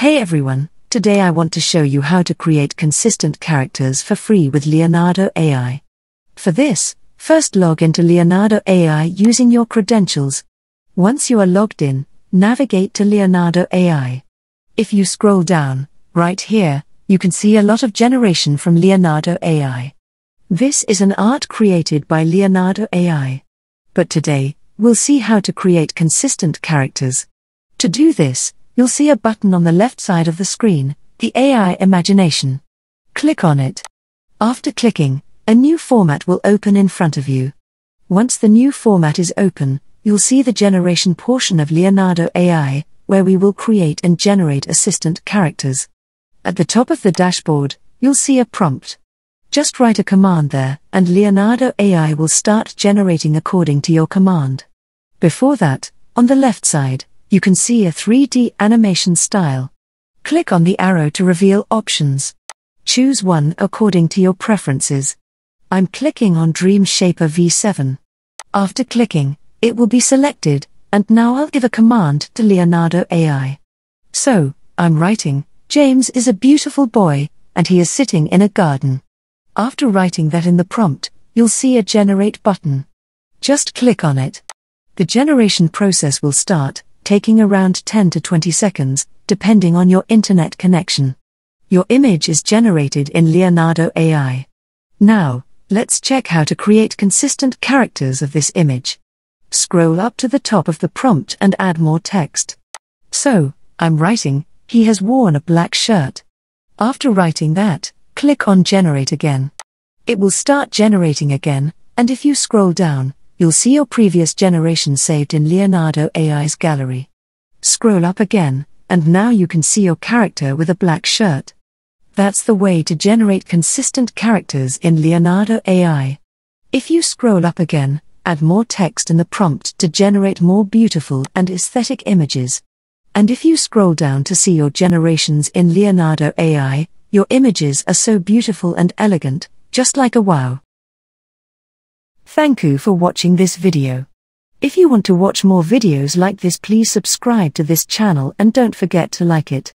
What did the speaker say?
Hey everyone, today I want to show you how to create consistent characters for free with Leonardo AI. For this, first log into Leonardo AI using your credentials. Once you are logged in, navigate to Leonardo AI. If you scroll down, right here, you can see a lot of generation from Leonardo AI. This is an art created by Leonardo AI. But today, we'll see how to create consistent characters. To do this, you'll see a button on the left side of the screen, the AI Imagination. Click on it. After clicking, a new format will open in front of you. Once the new format is open, you'll see the generation portion of Leonardo AI, where we will create and generate consistent characters. At the top of the dashboard, you'll see a prompt. Just write a command there, and Leonardo AI will start generating according to your command. Before that, on the left side, you can see a 3D animation style. Click on the arrow to reveal options. Choose one according to your preferences. I'm clicking on DreamShaper V7. After clicking, it will be selected, and now I'll give a command to Leonardo AI. So, I'm writing, James is a beautiful boy, and he is sitting in a garden. After writing that in the prompt, you'll see a generate button. Just click on it. The generation process will start, taking around 10 to 20 seconds, depending on your internet connection. Your image is generated in Leonardo AI. Now, let's check how to create consistent characters of this image. Scroll up to the top of the prompt and add more text. So, I'm writing, he has worn a black shirt. After writing that, click on Generate again. It will start generating again, and if you scroll down, you'll see your previous generation saved in Leonardo AI's gallery. Scroll up again, and now you can see your character with a black shirt. That's the way to generate consistent characters in Leonardo AI. If you scroll up again, add more text in the prompt to generate more beautiful and aesthetic images. And if you scroll down to see your generations in Leonardo AI, your images are so beautiful and elegant, just like a wow. Thank you for watching this video. If you want to watch more videos like this please subscribe to this channel and don't forget to like it.